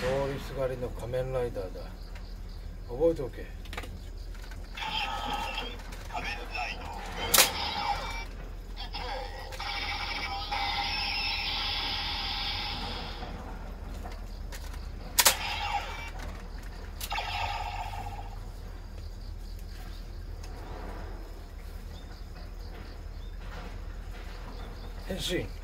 通りすがりの仮面ライダーだ。覚えておけ。変身。